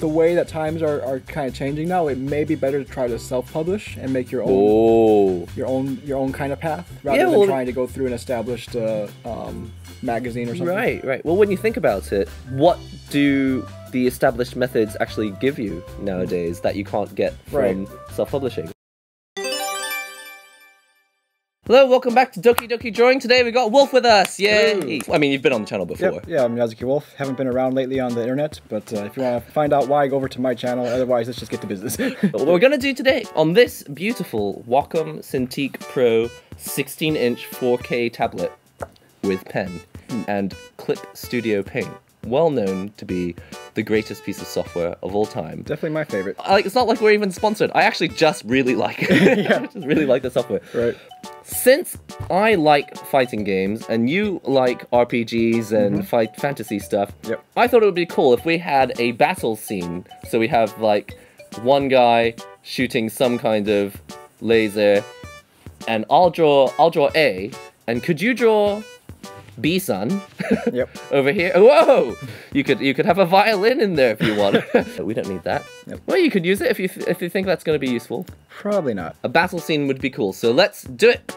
the way that times are, are kind of changing now, it may be better to try to self-publish and make your own Oh. your own your own kind of path rather Yeah, than trying to go through an established uh, um, magazine or something. Right, right. Well, when you think about it, what do the established methods actually give you nowadays that you can't get from self-publishing? Hello, welcome back to Doki Doki Drawing. Today we got Wolf with us. Yay! I mean, you've been on the channel before. Yep, yeah, I'm Yazuki Wolf. Haven't been around lately on the internet, but uh, if you want to find out why, go over to my channel. Otherwise, let's just get to business. What we're gonna do today on this beautiful Wacom Cintiq Pro 16-inch 4K tablet with pen and Clip Studio Paint, well known to be the greatest piece of software of all time. Definitely my favorite. Like, it's not like we're even sponsored. I actually just really like it. I just really like the software. Right. Since I like fighting games and you like RPGs and mm-hmm. fight fantasy stuff, Yep. I thought it would be cool if we had a battle scene. So we have like one guy shooting some kind of laser, and I'll draw I'll draw A, and could you draw B son Yep. over here? Whoa! You could you could have a violin in there if you want. we don't need that. Yep. Well, you could use it if you th- if you think that's going to be useful. Probably not. A battle scene would be cool, so let's do it!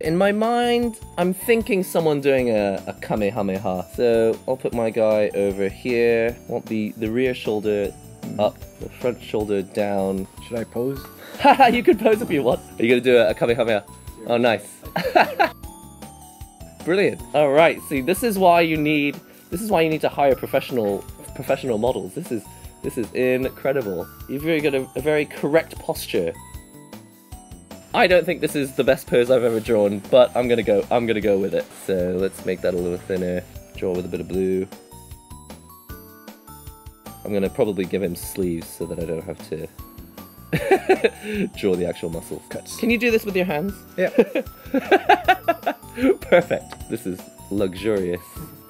In my mind, I'm thinking someone doing a, a Kamehameha. So I'll put my guy over here. Want the, the rear shoulder up, the front shoulder down. Should I pose? Haha, you could pose if you want. Are you gonna do a, a Kamehameha? Oh, nice. Brilliant. All right. See, this is why you need. This is why you need to hire professional professional models. This is this is incredible. You've really got a, a very correct posture. I don't think this is the best pose I've ever drawn, but I'm gonna go. I'm gonna go with it. So let's make that a little thinner. Draw with a bit of blue. I'm gonna probably give him sleeves so that I don't have to draw the actual muscles. Cuts. Can you do this with your hands? Yeah. Perfect. This is luxurious.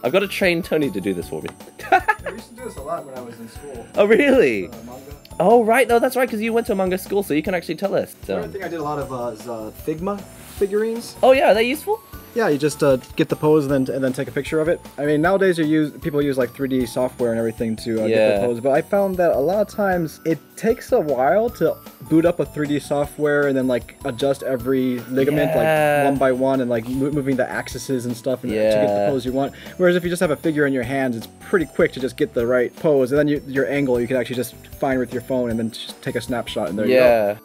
I've got to train Tony to do this for me. I used to do this a lot when I was in school. Oh, really? manga. Oh, right. No, that's right, because you went to a manga school, so you can actually tell us. The other So. thing I did a lot of uh, is uh, Figma figurines. Oh, yeah, are they useful? Yeah, you just uh, get the pose and then and then take a picture of it. I mean, nowadays you use people use like 3D software and everything to uh, get the pose, but I found that a lot of times it takes a while to boot up a 3D software and then like adjust every ligament Yeah. like one by one and like mo- moving the axes and stuff and to get the pose you want. Whereas if you just have a figure in your hands, it's pretty quick to just get the right pose, and then you, your angle you can actually just find with your phone and then just take a snapshot and there you go. yeah.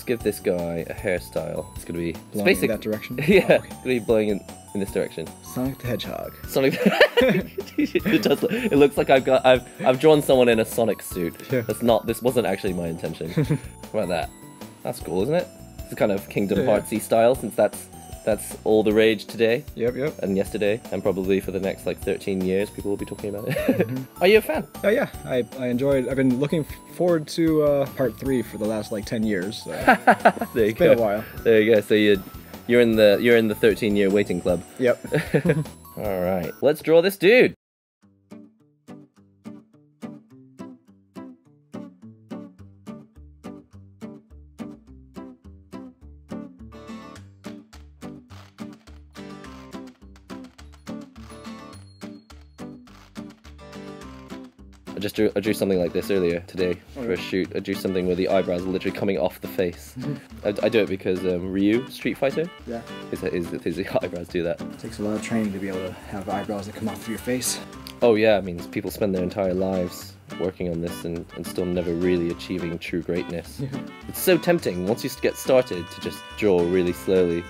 Let's give this guy a hairstyle. It's going to be. It's Blowing in that direction. Yeah, Oh, it's going to be blowing in, in this direction. Sonic the Hedgehog. Sonic. it does. look- It looks like I've got. I've. I've drawn someone in a Sonic suit. Yeah. That's not. This wasn't actually my intention. How about that? That's cool, isn't it? It's kind of Kingdom Yeah, yeah. Heartsy style, since that's that's all the rage today Yep, yep. and yesterday, and probably for the next like 13 years, people will be talking about it. Mm-hmm. Are you a fan? Oh yeah, I, I enjoyed. I've been looking forward to uh, part three for the last like ten years. So it's There you been go. a while. There you go. So you you're in the you're in the 13 year waiting club. Yep. All right, let's draw this dude. I just drew, I drew something like this earlier today for a shoot. I drew something where the eyebrows are literally coming off the face. I, I do it because um, Ryu, Street Fighter, yeah. his, his, his eyebrows do that. It takes a lot of training to be able to have eyebrows that come off of your face. Oh yeah, I mean people spend their entire lives working on this and, and still never really achieving true greatness. It's so tempting once you get started to just draw really slowly.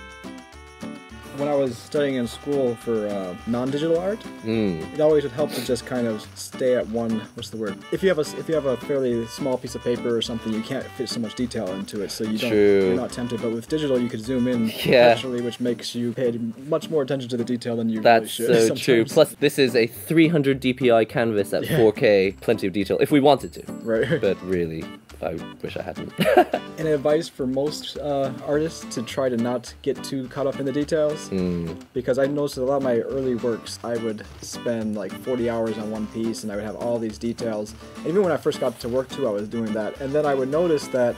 When I was studying in school for uh, non-digital art, Mm. it always would help to just kind of stay at one. What's the word? If you have a if you have a fairly small piece of paper or something, you can't fit so much detail into it, so you don't. True. You're not tempted. But with digital, you could zoom in Yeah. naturally, which makes you pay much more attention to the detail than you really That's should. so true. Plus, this is a 300 DPI canvas at Yeah. 4K, plenty of detail if we wanted to. right. But really, I wish I hadn't. An advice for most uh, artists to try to not get too caught up in the details Mm. because I noticed a lot of my early works I would spend like 40 hours on one piece and I would have all these details. And even when I first got to work too, I was doing that. And then I would notice that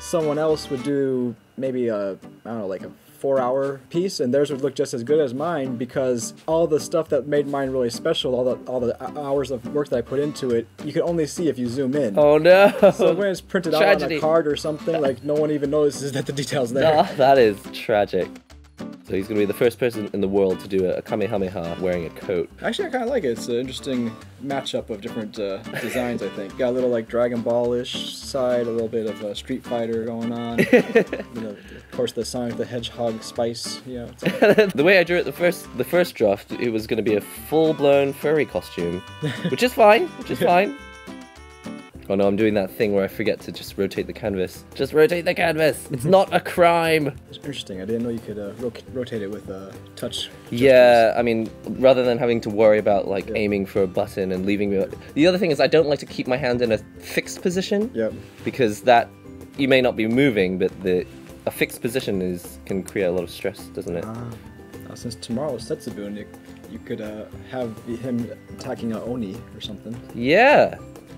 someone else would do maybe a I don't know like a four hour piece, and theirs would look just as good as mine because all the stuff that made mine really special, all the all the hours of work that I put into it, you can only see if you zoom in. Oh no! So when it's printed out on a card or something, like no one even notices that the details there. Ah, that is tragic. So he's gonna be the first person in the world to do a Kamehameha wearing a coat. Actually, I kind of like it. It's an interesting matchup of different uh, designs. I think got a little like Dragon Ball-ish side, a little bit of uh, Street Fighter going on. you know, of course, the Sonic the Hedgehog spice. You know, the way I drew it the first the first draft, it was gonna be a full blown furry costume, which is fine, which is fine. Oh no, I'm doing that thing where I forget to just rotate the canvas. Just rotate the canvas. It's not a crime. it's interesting. I didn't know you could uh, ro- rotate it with uh, touch. Yeah, I mean, rather than having to worry about like Yeah. aiming for a button and leaving me. The other thing is, I don't like to keep my hand in a fixed position Yep. because that you may not be moving, but the a fixed position is can create a lot of stress, doesn't it? Ah. Uh, since tomorrow's Setsubun, you, you could uh, have him attacking a Oni or something. Yeah.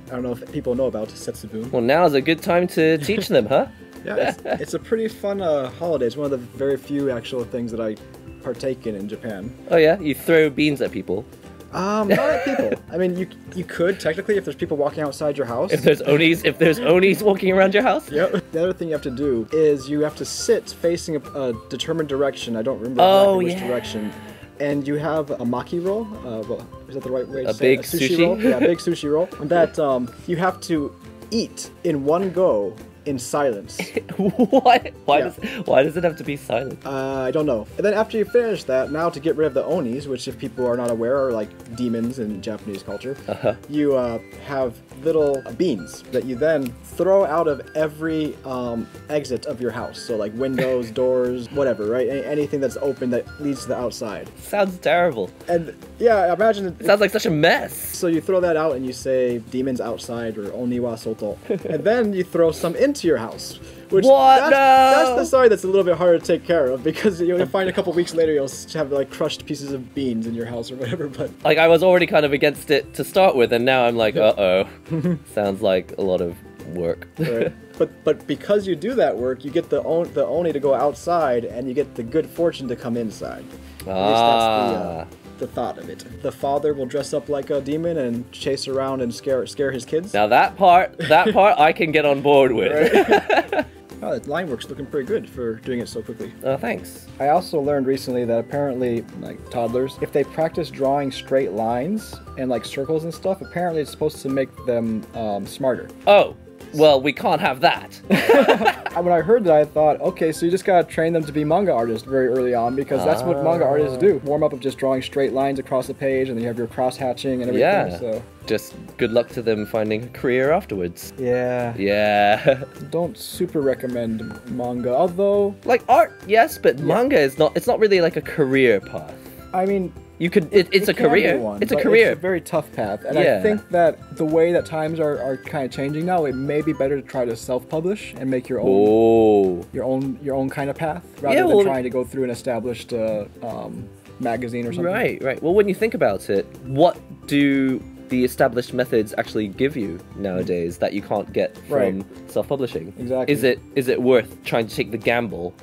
I don't know if people know about Setsubun. Well, now's a good time to teach them, huh? Yeah, it's, it's a pretty fun uh, holiday. It's one of the very few actual things that I partake in in Japan. Oh yeah, you throw beans at people. Um, not at people. I mean, you you could technically if there's people walking outside your house. If there's onis, if there's onis walking around your house. Yep. The other thing you have to do is you have to sit facing a, a determined direction. I don't remember Oh, exactly which yeah. direction. And you have a maki roll. Uh, well, is that the right way to A say big it? sushi, sushi? roll? Yeah, a big sushi roll. That um, you have to eat in one go in silence. why? Why Yeah. does why does it have to be silent? Uh, I don't know. And then after you finish that, now to get rid of the onis, which if people are not aware are like demons in Japanese culture, Uh-huh. you uh, have little beans that you then throw out of every um, exit of your house. So like windows, doors, whatever, right? Any, anything that's open that leads to the outside. Sounds terrible. And yeah, imagine it. It sounds like such a mess. so you throw that out and you say demons outside or oniwa soto, and then you throw some into your house. Which What? That's, that's the side that's a little bit harder to take care of because you'll find a couple weeks later you'll have like crushed pieces of beans in your house or whatever. But Like I was already kind of against it to start with, and now I'm like, uh oh. Sounds like a lot of work. right? but but because you do that work, you get the on, the oni to go outside and you get the good fortune to come inside. At least that's the, uh, Ah. The thought of it. The father will dress up like a demon and chase around and scare scare his kids. Now that part, that part, I can get on board with. Oh, the line work's looking pretty good for doing it so quickly. Oh, thanks. I also learned recently that apparently, like toddlers, if they practice drawing straight lines and like circles and stuff, apparently it's supposed to make them um, smarter. Oh, well, we can't have that. When I heard that, I thought, okay, so you just gotta train them to be manga artists very early on because that's what manga oh. artists do. Warm up of just drawing straight lines across the page, and then you have your cross hatching and everything. Yeah. So Just good luck to them finding a career afterwards. yeah, Yeah. don't super recommend manga. Although, like art, yes, but manga is not. It's not really like a career path. I mean, You could. It, it's it a career. one, it's a career. It's a very tough path, and Yeah. I think that the way that times are, are kind of changing now, it may be better to try to self-publish and make your own oh. your own your own kind of path rather Yeah, than well- trying to go through an established uh, um, magazine or something. Right, right. Well, when you think about it, what do the established methods actually give you nowadays that you can't get from Right. self-publishing? Exactly. Is it is it worth trying to take the gamble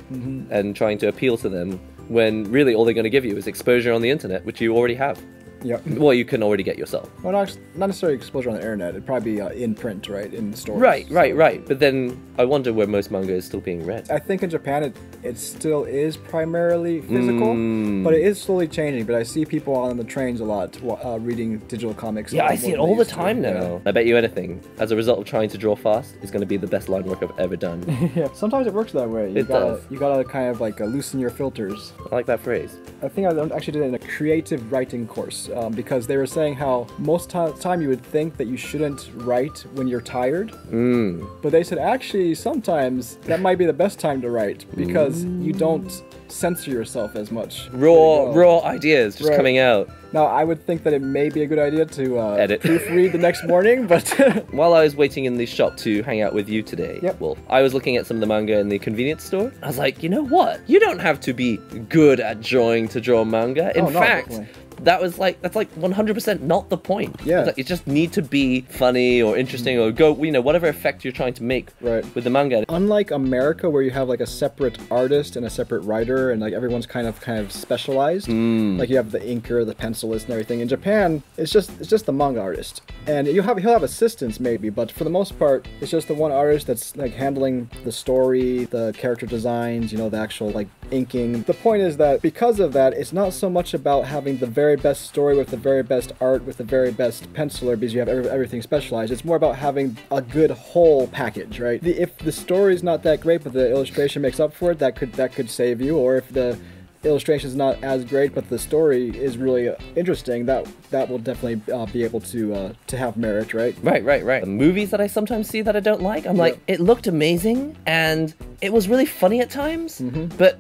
and trying to appeal to them when really all they're going to give you is exposure on the internet, which you already have? Yep. Well, you can already get yourself. Well, not, not necessarily exposure on the internet. It'd probably be uh, in print, right, in stores. Right, right, So- right. But then I wonder where most manga is still being read. I think in Japan it, it still is primarily physical, Mm. but it is slowly changing. But I see people on the trains a lot uh, reading digital comics. Yeah, I see it all the used to. time now. I bet you anything. As a result of trying to draw fast, is going to be the best line work I've ever done. Yeah. Sometimes it works that way. You It gotta does. you gotta kind of like uh, loosen your filters. I like that phrase. I think I actually did it in a creative writing course um, because they were saying how most ti- time you would think that you shouldn't write when you're tired, Mm. but they said actually sometimes that might be the best time to write because you don't censor yourself as much. Raw, raw ideas just Right. coming out. Now I would think that it may be a good idea to uh, Edit. proofread the next morning, but While I was waiting in the shop to hang out with you today, Yep. Wolf, I was looking at some of the manga in the convenience store. I was like, you know what? You don't have to be good at drawing to draw manga. In Oh, no, fact, definitely. That was like that's like 100% not the point. Yeah. It's like, it just need to be funny or interesting or go you know whatever effect you're trying to make Right. with the manga. Unlike America, where you have like a separate artist and a separate writer, and like everyone's kind of kind of specialized. Hmm. Like you have the inker, the pencilist, and everything. In Japan, it's just it's just the manga artist, and you have he'll have assistants maybe, but for the most part, it's just the one artist that's like handling the story, the character designs, you know, the actual like inking. The point is that because of that, it's not so much about having the very best story with the very best art with the very best penciler because you have every, everything specialized. It's more about having a good whole package, right? The, if the story's not that great, but the illustration makes up for it, that could that could save you. Or if the illustration is not as great, but the story is really interesting, that that will definitely uh, be able to uh, to have merit, right? Right, right, right. The movies that I sometimes see that I don't like, I'm like, it looked amazing and it was really funny at times, Mm-hmm. but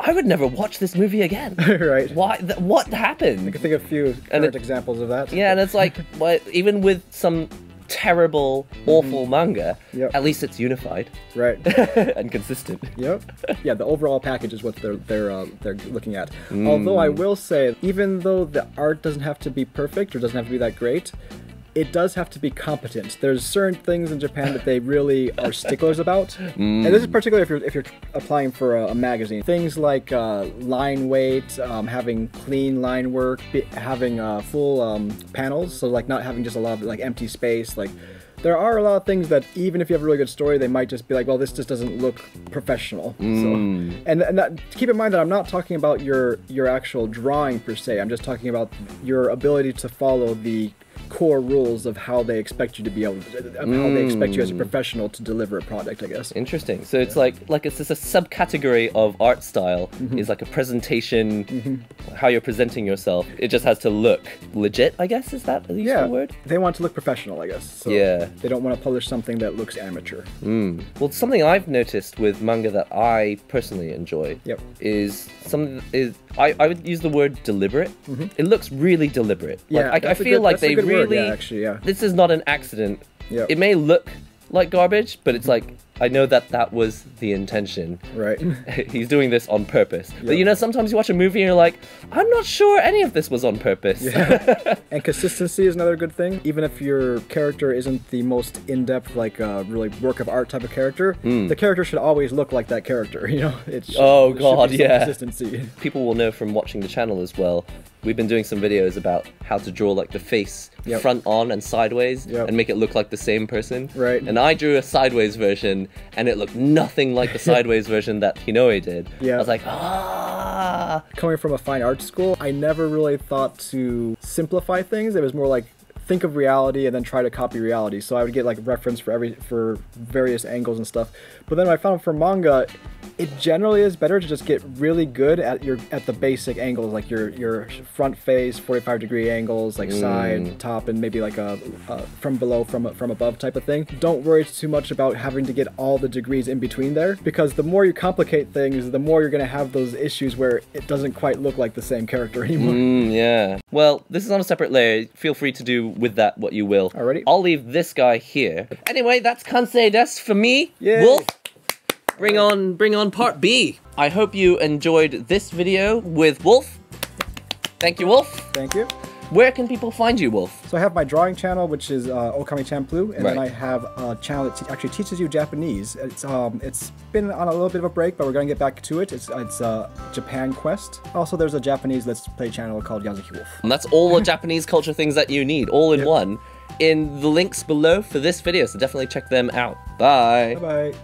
I would never watch this movie again. right. Why? Th- what I happened? can think of a few And it- examples of that. Yeah, and it's like, what? Even with some terrible, awful manga, Mm-hmm. Yep. at least it's unified Right. and consistent. Yep. Yeah, the overall package is what they're they're uh, they're looking at. Although I will say, even though the art doesn't have to be perfect or doesn't have to be that great, it does have to be competent. There's certain things in Japan that they really are sticklers about, and this is particularly if you're if you're applying for a, a magazine. Things like uh, line weight, um, having clean line work, having uh, full um, panels, so like not having just a lot of like empty space, like there are a lot of things that even if you have a really good story, they might just be like, well, this just doesn't look professional. So, and and that, keep in mind that I'm not talking about your your actual drawing per se. I'm just talking about your ability to follow the core rules of how they expect you to be able to, of how they expect you as a professional to deliver a product. I guess. Interesting. So it's like like it's just a subcategory of art style Mm-hmm. is like a presentation, how you're presenting yourself. It just has to look legit. I guess is that useful Yeah, word? they want to look professional, I guess. So Yeah. They don't want to publish something that looks amateur. Well, something I've noticed with manga that I personally enjoy Yep. is something is I, I would use the word deliberate. -hmm. It looks really deliberate. Yeah, like, I, I feel good- like they word, really. yeah, actually, yeah. This is not an accident. Yep. It may look like garbage, but it's like I know that that was the intention. Right. He's doing this on purpose. Yeah. But you know, sometimes you watch a movie and you're like, I'm not sure any of this was on purpose. Yeah. and consistency is another good thing. Even if your character isn't the most in-depth, like uh, really work of art type of character, the character should always look like that character. You know, it should, Hmm. Oh, God, yeah. Consistency. People will know from watching the channel as well. We've been doing some videos about how to draw like the face Yep. front on and sideways Yep. and make it look like the same person. Right. And I drew a sideways version and it looked nothing like the sideways version that Hinoe did. Yeah. I was like, ah. Coming from a fine art school, I never really thought to simplify things. It was more like think of reality and then try to copy reality. So I would get like reference for every for various angles and stuff. But then I found for manga, it generally is better to just get really good at your at the basic angles, like your your front face, 45 degree angles, like side, top, and maybe like a, a from below, from from above type of thing. Don't worry too much about having to get all the degrees in between there, because the more you complicate things, the more you're gonna have those issues where it doesn't quite look like the same character anymore. Mm, yeah. Well, this is on a separate layer. Feel free to do with that what you will. Alrighty. I'll leave this guy here. Anyway, that's Kansei des for me. Yay. Wolf. Bring on, bring on part B. I hope you enjoyed this video with Wolf. Thank you, Wolf. Thank you. Where can people find you, Wolf? So I have my drawing channel, which is uh, Okami Champloo, and then I have a channel that actually teaches you Japanese. It's um, it's been on a little bit of a break, but we're gonna get back to it. It's it's uh, Japan Quest. Also, there's a Japanese Let's Play channel called Yazuki Wolf. And that's all the Japanese culture things that you need, all in Yep. one, in the links below for this video. So definitely check them out. Bye. Bye bye.